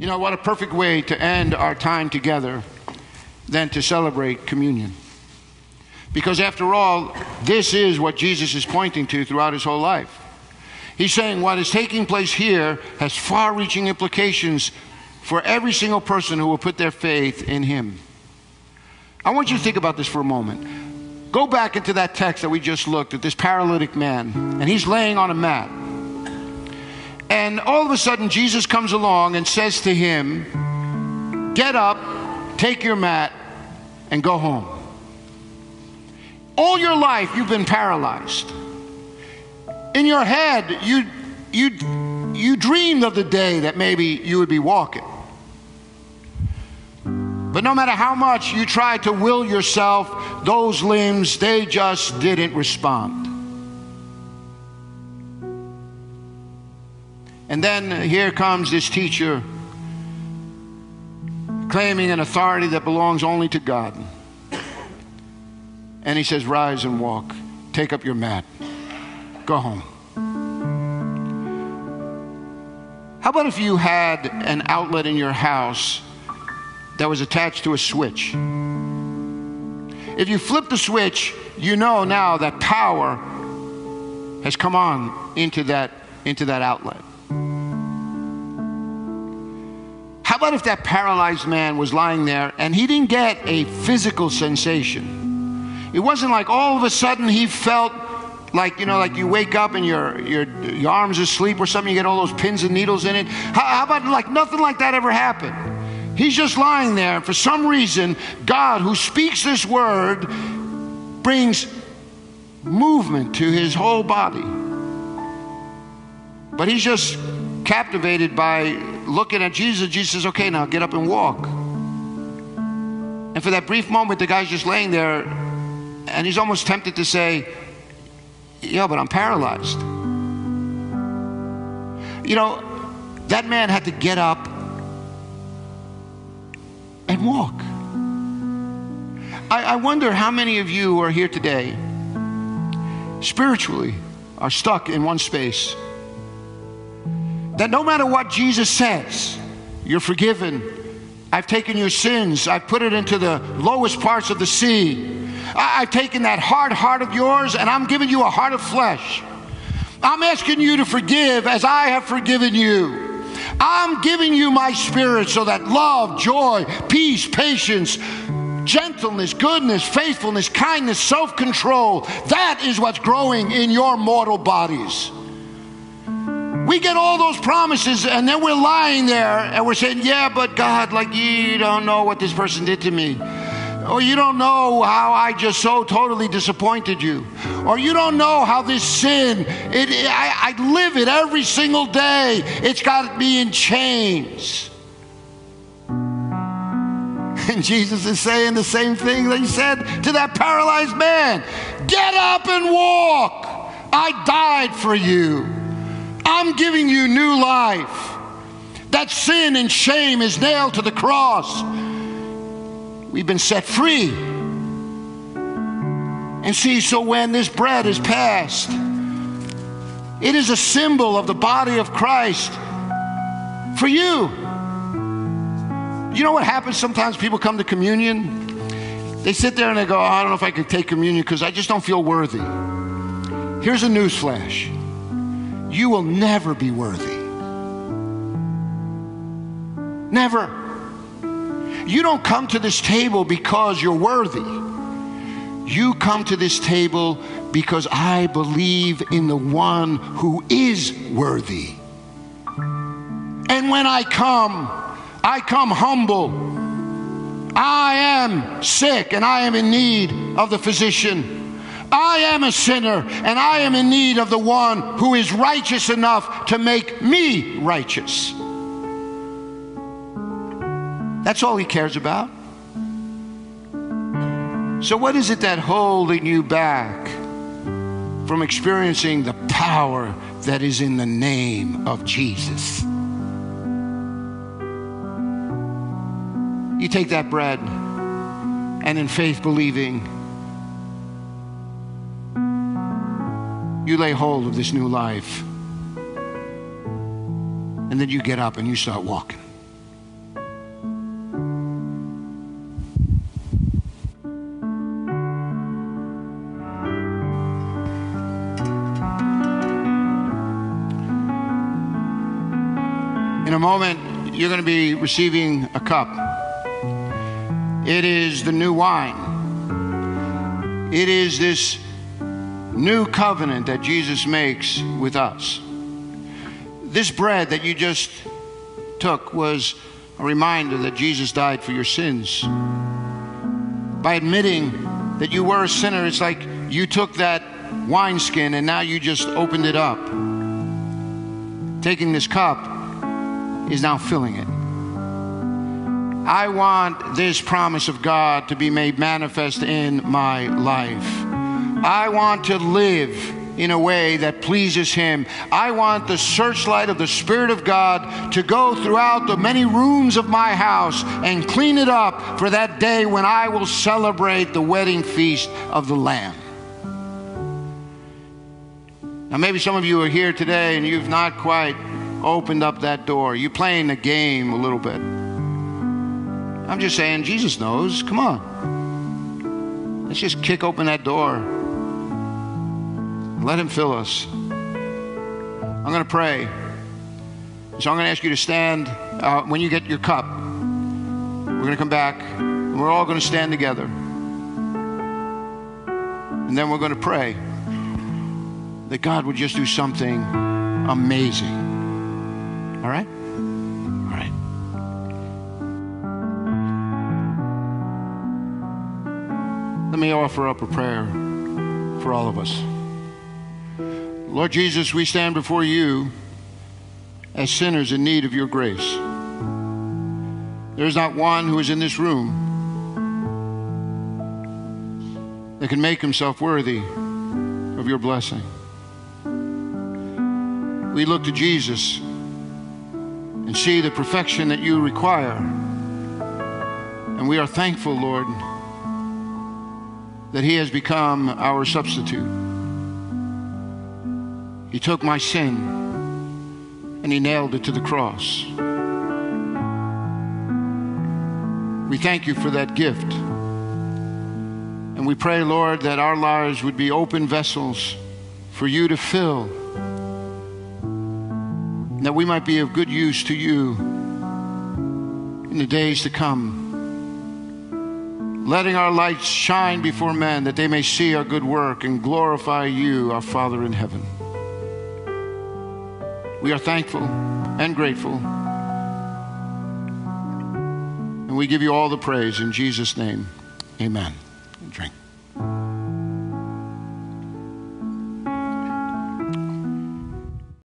You know, what a perfect way to end our time together than to celebrate communion. Because after all, this is what Jesus is pointing to throughout his whole life. He's saying what is taking place here has far reaching implications for every single person who will put their faith in him. I want you to think about this for a moment. Go back into that text that we just looked at, this paralytic man, and he's laying on a mat. And all of a sudden, Jesus comes along and says to him, Get up, take your mat, and go home. All your life, you've been paralyzed. In your head, you, you, you dreamed of the day that maybe you would be walking. But no matter how much you tried to will yourself, those limbs, they just didn't respond. And then here comes this teacher claiming an authority that belongs only to God. And he says, Rise and walk, take up your mat, go home. How about if you had an outlet in your house that was attached to a switch? If you flip the switch, you know now that power has come on into that, into that outlet. About if that paralyzed man was lying there and he didn't get a physical sensation? It wasn't like all of a sudden he felt like you know, like you wake up and your your your arms asleep or something. You get all those pins and needles in it. How, how about like nothing like that ever happened? He's just lying there, for some reason, God, who speaks this word, brings movement to his whole body. But he's just captivated by looking at Jesus, Jesus says, Okay, now get up and walk. And for that brief moment, the guy's just laying there and he's almost tempted to say, Yeah, but I'm paralyzed. You know, that man had to get up and walk. I, I wonder how many of you are here today spiritually are stuck in one space that no matter what Jesus says, you're forgiven. I've taken your sins, I've put it into the lowest parts of the sea. I've taken that hard heart of yours and I'm giving you a heart of flesh. I'm asking you to forgive as I have forgiven you. I'm giving you my spirit so that love, joy, peace, patience, gentleness, goodness, faithfulness, kindness, self control that is what's growing in your mortal bodies. We get all those promises and then we're lying there and we're saying, Yeah, but God, like you don't know what this person did to me. Or you don't know how I just so totally disappointed you. Or you don't know how this sin, it, it I, I live it every single day. It's got me in chains. And Jesus is saying the same thing that he said to that paralyzed man Get up and walk. I died for you. I'm giving you new life. That sin and shame is nailed to the cross. We've been set free. And see, so when this bread is passed, it is a symbol of the body of Christ for you. You know what happens sometimes? People come to communion, they sit there and they go, oh, I don't know if I can take communion because I just don't feel worthy. Here's a news flash you will never be worthy. Never. You don't come to this table because you're worthy. You come to this table because I believe in the one who is worthy. And when I come, I come humble. I am sick and I am in need of the physician. I am a sinner and I am in need of the one who is righteous enough to make me righteous. That's all he cares about. So, what is it that holding you back from experiencing the power that is in the name of Jesus? You take that bread and in faith believing, you lay hold of this new life. And then you get up and you start walking. In a moment, you're going to be receiving a cup. It is the new wine. It is this new covenant that Jesus makes with us. This bread that you just took was a reminder that Jesus died for your sins. By admitting that you were a sinner, it's like you took that wineskin and now you just opened it up. Taking this cup is now filling it. I want this promise of God to be made manifest in my life. I want to live in a way that pleases Him. I want the searchlight of the Spirit of God to go throughout the many rooms of my house and clean it up for that day when I will celebrate the wedding feast of the Lamb. Now, maybe some of you are here today and you've not quite opened up that door. You're playing the game a little bit. I'm just saying, Jesus knows. Come on. Let's just kick open that door. Let Him fill us. I'm going to pray. So I'm going to ask you to stand uh, when you get your cup. We're going to come back and we're all going to stand together. And then we're going to pray that God would just do something amazing. All right? All right. Let me offer up a prayer for all of us. Lord Jesus, we stand before you as sinners in need of your grace. There is not one who is in this room that can make himself worthy of your blessing. We look to Jesus and see the perfection that you require. And we are thankful, Lord, that he has become our substitute. He took my sin and he nailed it to the cross. We thank you for that gift. And we pray, Lord, that our lives would be open vessels for you to fill, that we might be of good use to you in the days to come. Letting our lights shine before men that they may see our good work and glorify you, our Father in heaven. We are thankful and grateful. And we give you all the praise in Jesus' name. Amen. Drink.